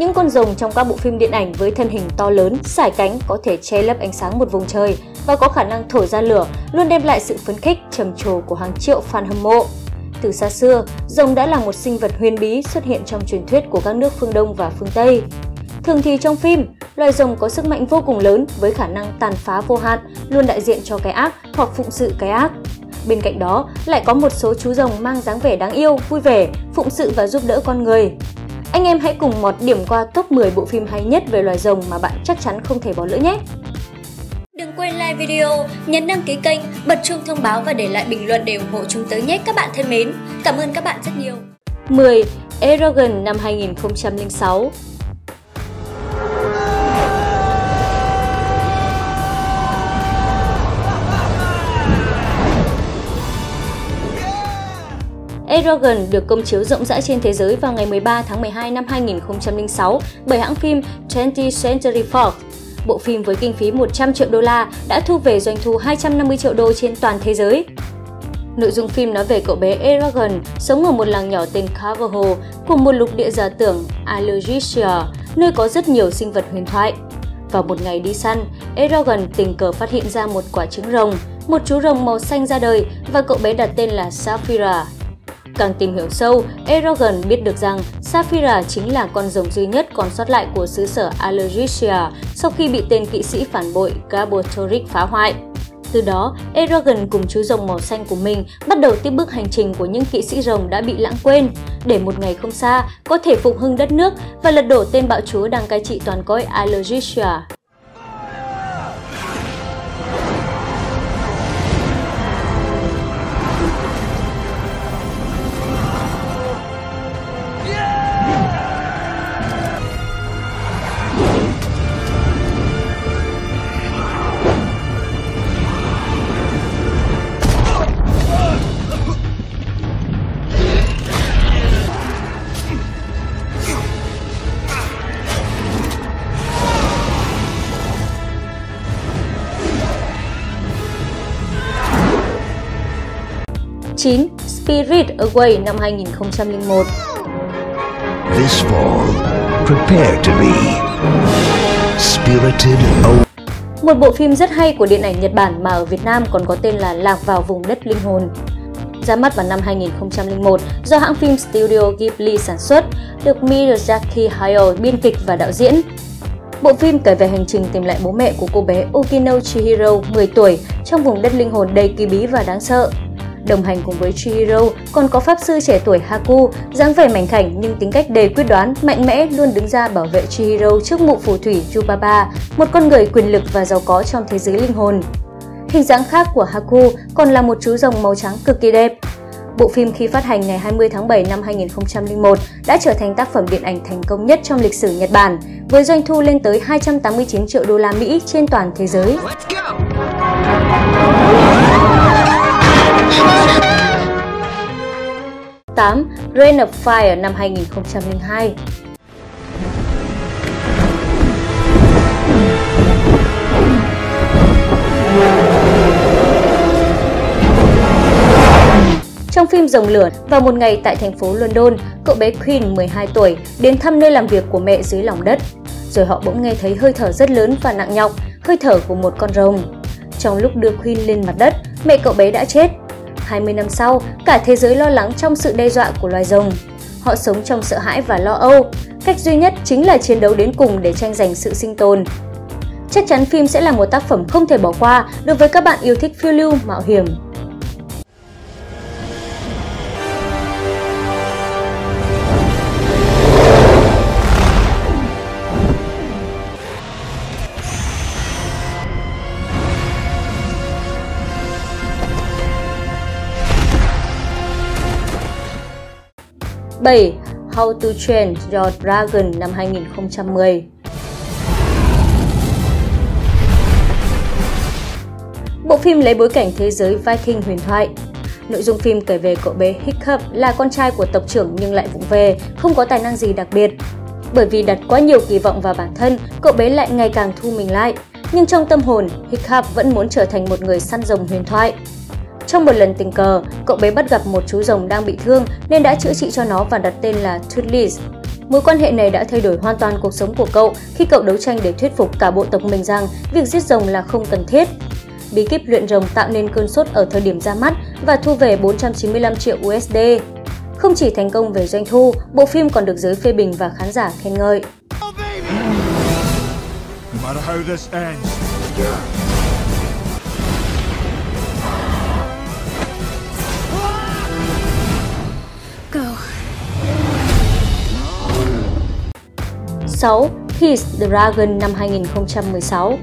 Những con rồng trong các bộ phim điện ảnh với thân hình to lớn, sải cánh có thể che lấp ánh sáng một vùng trời và có khả năng thổi ra lửa, luôn đem lại sự phấn khích, trầm trồ của hàng triệu fan hâm mộ. Từ xa xưa, rồng đã là một sinh vật huyền bí xuất hiện trong truyền thuyết của các nước phương Đông và phương Tây. Thường thì trong phim, loài rồng có sức mạnh vô cùng lớn với khả năng tàn phá vô hạn, luôn đại diện cho cái ác hoặc phụng sự cái ác. Bên cạnh đó, lại có một số chú rồng mang dáng vẻ đáng yêu, vui vẻ, phụng sự và giúp đỡ con người. Anh em hãy cùng một điểm qua top 10 bộ phim hay nhất về loài rồng mà bạn chắc chắn không thể bỏ lỡ nhé! Đừng quên like video, nhấn đăng ký kênh, bật chuông thông báo và để lại bình luận để ủng hộ chúng tới nhé các bạn thân mến. Cảm ơn các bạn rất nhiều. 10. Erogen năm 2006 Eragon được công chiếu rộng rãi trên thế giới vào ngày 13 tháng 12 năm 2006 bởi hãng phim 20th Century Fox. Bộ phim với kinh phí 100 triệu đô la đã thu về doanh thu 250 triệu đô trên toàn thế giới. Nội dung phim nói về cậu bé Eragon sống ở một làng nhỏ tên Carvajal của một lục địa giả tưởng Allergicia, nơi có rất nhiều sinh vật huyền thoại. Vào một ngày đi săn, Eragon tình cờ phát hiện ra một quả trứng rồng, một chú rồng màu xanh ra đời và cậu bé đặt tên là Saphira. Càng tìm hiểu sâu, Erogan biết được rằng Saphira chính là con rồng duy nhất còn sót lại của xứ sở Allergicia sau khi bị tên kỵ sĩ phản bội Gabotoric phá hoại. Từ đó, Erogan cùng chú rồng màu xanh của mình bắt đầu tiếp bước hành trình của những kỵ sĩ rồng đã bị lãng quên, để một ngày không xa có thể phục hưng đất nước và lật đổ tên bạo chúa đang cai trị toàn cõi Allergicia. 9. Spirit Away năm 2001 This fall, prepare to be Spirited Away một bộ phim rất hay của điện ảnh Nhật Bản mà ở Việt Nam còn có tên là Lạc vào vùng đất linh hồn. Ra mắt vào năm 2001 do hãng phim Studio Ghibli sản xuất, được Miyazaki Hayao biên kịch và đạo diễn. Bộ phim kể về hành trình tìm lại bố mẹ của cô bé Okino Chihiro 10 tuổi trong vùng đất linh hồn đầy kỳ bí và đáng sợ. Đồng hành cùng với Chihiro còn có pháp sư trẻ tuổi Haku, dáng vẻ mảnh khảnh nhưng tính cách đầy quyết đoán, mạnh mẽ luôn đứng ra bảo vệ Chihiro trước mụ phù thủy Yubaba, một con người quyền lực và giàu có trong thế giới linh hồn. Hình dáng khác của Haku còn là một chú rồng màu trắng cực kỳ đẹp. Bộ phim khi phát hành ngày 20 tháng 7 năm 2001 đã trở thành tác phẩm điện ảnh thành công nhất trong lịch sử Nhật Bản, với doanh thu lên tới 289 triệu đô la Mỹ trên toàn thế giới. 8. Rain of Fire năm 2002 Trong phim Rồng Lửa, vào một ngày tại thành phố London, cậu bé Queen 12 tuổi đến thăm nơi làm việc của mẹ dưới lòng đất. Rồi họ bỗng nghe thấy hơi thở rất lớn và nặng nhọc, hơi thở của một con rồng. Trong lúc đưa Queen lên mặt đất, mẹ cậu bé đã chết 20 năm sau, cả thế giới lo lắng trong sự đe dọa của loài rồng. Họ sống trong sợ hãi và lo âu. Cách duy nhất chính là chiến đấu đến cùng để tranh giành sự sinh tồn. Chắc chắn phim sẽ là một tác phẩm không thể bỏ qua đối với các bạn yêu thích phiêu lưu, mạo hiểm. 7. How to Train Your Dragon năm 2010 Bộ phim lấy bối cảnh thế giới Viking huyền thoại. Nội dung phim kể về cậu bé Hiccup là con trai của tộc trưởng nhưng lại vụng về, không có tài năng gì đặc biệt. Bởi vì đặt quá nhiều kỳ vọng vào bản thân, cậu bé lại ngày càng thu mình lại. Nhưng trong tâm hồn, Hiccup vẫn muốn trở thành một người săn rồng huyền thoại. Trong một lần tình cờ, cậu bé bắt gặp một chú rồng đang bị thương nên đã chữa trị cho nó và đặt tên là Toothless. Mối quan hệ này đã thay đổi hoàn toàn cuộc sống của cậu khi cậu đấu tranh để thuyết phục cả bộ tộc mình rằng việc giết rồng là không cần thiết. Bí kíp luyện rồng tạo nên cơn sốt ở thời điểm ra mắt và thu về 495 triệu USD. Không chỉ thành công về doanh thu, bộ phim còn được giới phê bình và khán giả khen ngợi. Go. 6. Peace the Dragon năm 2016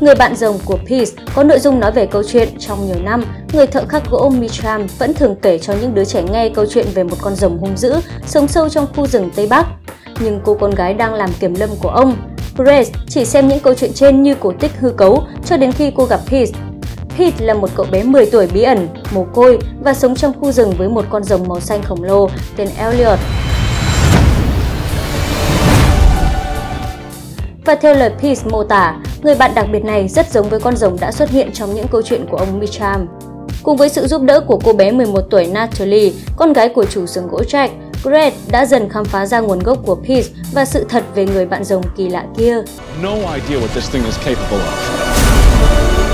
Người bạn rồng của Peace có nội dung nói về câu chuyện trong nhiều năm, người thợ khắc gỗ Mitram vẫn thường kể cho những đứa trẻ nghe câu chuyện về một con rồng hung dữ sống sâu trong khu rừng Tây Bắc. Nhưng cô con gái đang làm kiểm lâm của ông, Grace chỉ xem những câu chuyện trên như cổ tích hư cấu cho đến khi cô gặp Peace. Pete là một cậu bé 10 tuổi bí ẩn, mồ côi và sống trong khu rừng với một con rồng màu xanh khổng lồ tên Elliot. Và theo lời Pete mô tả, người bạn đặc biệt này rất giống với con rồng đã xuất hiện trong những câu chuyện của ông Mitcham. Cùng với sự giúp đỡ của cô bé 11 tuổi Natalie, con gái của chủ xưởng gỗ Jack, Greg đã dần khám phá ra nguồn gốc của Pete và sự thật về người bạn rồng kỳ lạ kia. No idea what this thing is capable of.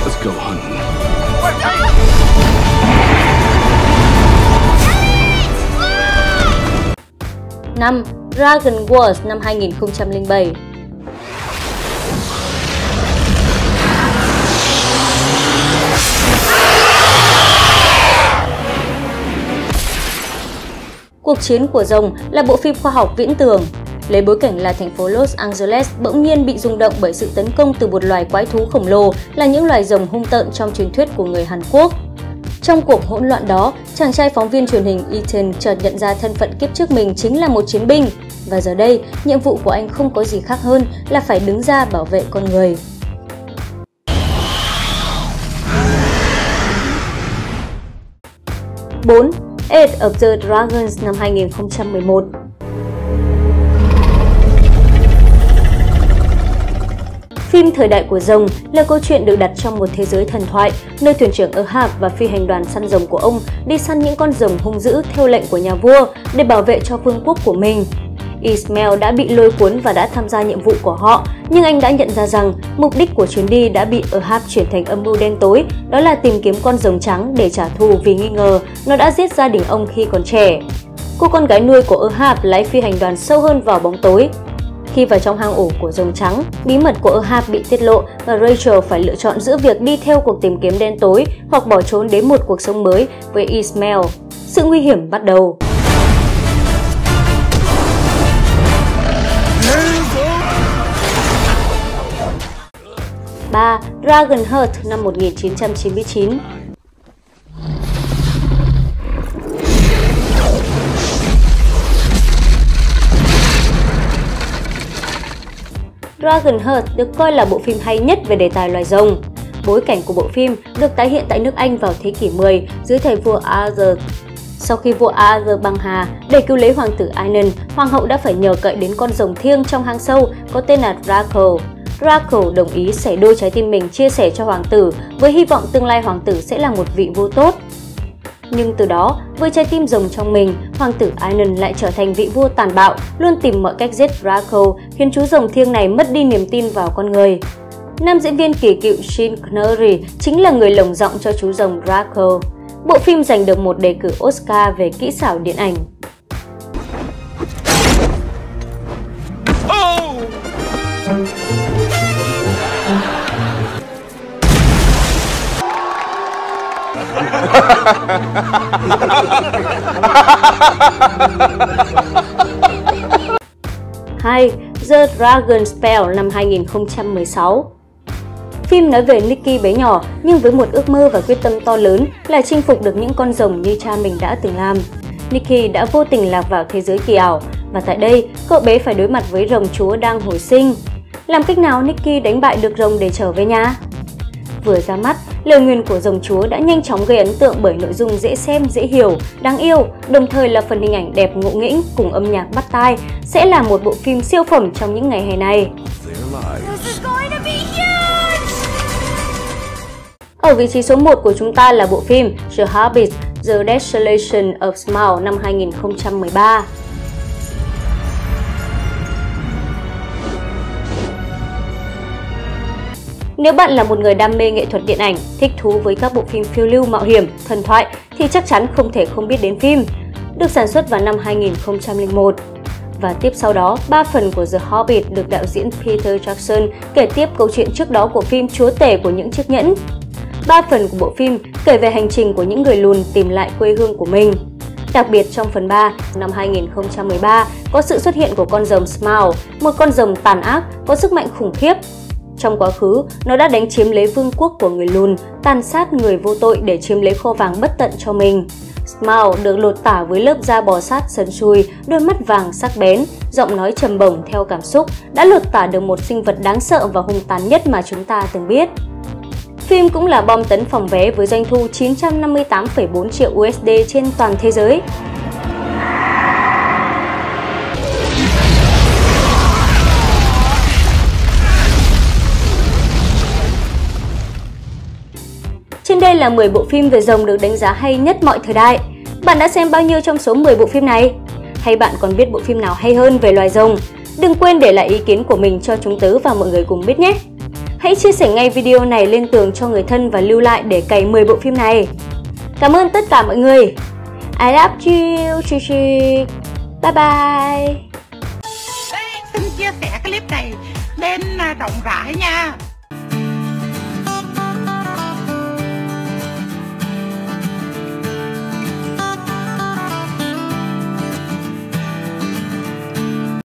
Let's go hunting. 5. Dragon Wars năm 2007 Cuộc chiến của rồng là bộ phim khoa học viễn tưởng. Lấy bối cảnh là thành phố Los Angeles bỗng nhiên bị rung động bởi sự tấn công từ một loài quái thú khổng lồ là những loài rồng hung tợn trong truyền thuyết của người Hàn Quốc. Trong cuộc hỗn loạn đó, chàng trai phóng viên truyền hình Ethan chợt nhận ra thân phận kiếp trước mình chính là một chiến binh. Và giờ đây, nhiệm vụ của anh không có gì khác hơn là phải đứng ra bảo vệ con người. Bốn, Age of the Dragons năm 2011 Phim Thời đại của rồng là câu chuyện được đặt trong một thế giới thần thoại, nơi thuyền trưởng Ahab và phi hành đoàn săn rồng của ông đi săn những con rồng hung dữ theo lệnh của nhà vua để bảo vệ cho vương quốc của mình. Ismail đã bị lôi cuốn và đã tham gia nhiệm vụ của họ, nhưng anh đã nhận ra rằng mục đích của chuyến đi đã bị Ahab chuyển thành âm mưu đen tối, đó là tìm kiếm con rồng trắng để trả thù vì nghi ngờ nó đã giết gia đình ông khi còn trẻ. Cô con gái nuôi của Ahab lái phi hành đoàn sâu hơn vào bóng tối, khi vào trong hang ổ của rồng trắng, bí mật của Ahab bị tiết lộ và Rachel phải lựa chọn giữa việc đi theo cuộc tìm kiếm đen tối hoặc bỏ trốn đến một cuộc sống mới với Ismail. Sự nguy hiểm bắt đầu. ba Dragon Heart năm 1999 Dragon Heart được coi là bộ phim hay nhất về đề tài loài rồng. Bối cảnh của bộ phim được tái hiện tại nước Anh vào thế kỷ 10 dưới thời vua Arthur. Sau khi vua Arthur băng hà để cứu lấy hoàng tử Aenon, hoàng hậu đã phải nhờ cậy đến con rồng thiêng trong hang sâu có tên là Draco. Draco đồng ý sẻ đôi trái tim mình chia sẻ cho hoàng tử với hy vọng tương lai hoàng tử sẽ là một vị vua tốt. Nhưng từ đó, với trái tim rồng trong mình, hoàng tử Aenon lại trở thành vị vua tàn bạo, luôn tìm mọi cách giết Draco, khiến chú rồng thiêng này mất đi niềm tin vào con người. Nam diễn viên kỳ cựu Sean Connery chính là người lồng giọng cho chú rồng Draco. Bộ phim giành được một đề cử Oscar về kỹ xảo điện ảnh. Hai, The Dragon Spell năm 2016 Phim nói về Nikki bé nhỏ nhưng với một ước mơ và quyết tâm to lớn là chinh phục được những con rồng như cha mình đã từng làm. Nikki đã vô tình lạc vào thế giới kỳ ảo và tại đây cậu bé phải đối mặt với rồng chúa đang hồi sinh. Làm cách nào Nikki đánh bại được rồng để trở về nhà? Vừa ra mắt, lời nguyền của rồng chúa đã nhanh chóng gây ấn tượng bởi nội dung dễ xem, dễ hiểu, đáng yêu, đồng thời là phần hình ảnh đẹp ngộ nghĩnh cùng âm nhạc bắt tai, sẽ là một bộ phim siêu phẩm trong những ngày hè này. Ở vị trí số 1 của chúng ta là bộ phim The Hobbit The Desolation of Smaug năm 2013. Nếu bạn là một người đam mê nghệ thuật điện ảnh, thích thú với các bộ phim phiêu lưu mạo hiểm, thần thoại thì chắc chắn không thể không biết đến phim. Được sản xuất vào năm 2001. Và tiếp sau đó, ba phần của The Hobbit được đạo diễn Peter Jackson kể tiếp câu chuyện trước đó của phim Chúa tể của những chiếc nhẫn. Ba phần của bộ phim kể về hành trình của những người lùn tìm lại quê hương của mình. Đặc biệt trong phần 3, năm 2013, có sự xuất hiện của con rồng Smaug, một con rồng tàn ác có sức mạnh khủng khiếp trong quá khứ, nó đã đánh chiếm lấy vương quốc của người lùn, tàn sát người vô tội để chiếm lấy kho vàng bất tận cho mình. Smaug được lột tả với lớp da bò sát sần sùi, đôi mắt vàng sắc bén, giọng nói trầm bổng theo cảm xúc, đã lột tả được một sinh vật đáng sợ và hung tàn nhất mà chúng ta từng biết. Phim cũng là bom tấn phòng vé với doanh thu 958,4 triệu USD trên toàn thế giới, Đây là 10 bộ phim về rồng được đánh giá hay nhất mọi thời đại. Bạn đã xem bao nhiêu trong số 10 bộ phim này? Hay bạn còn biết bộ phim nào hay hơn về loài rồng? Đừng quên để lại ý kiến của mình cho chúng tớ và mọi người cùng biết nhé! Hãy chia sẻ ngay video này lên tường cho người thân và lưu lại để cày 10 bộ phim này. Cảm ơn tất cả mọi người! I love you, chi chi. Bye bye! Đấy, xin chia sẻ clip này lên à, rộng rãi nha!